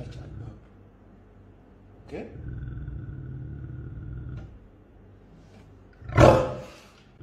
and. Okay?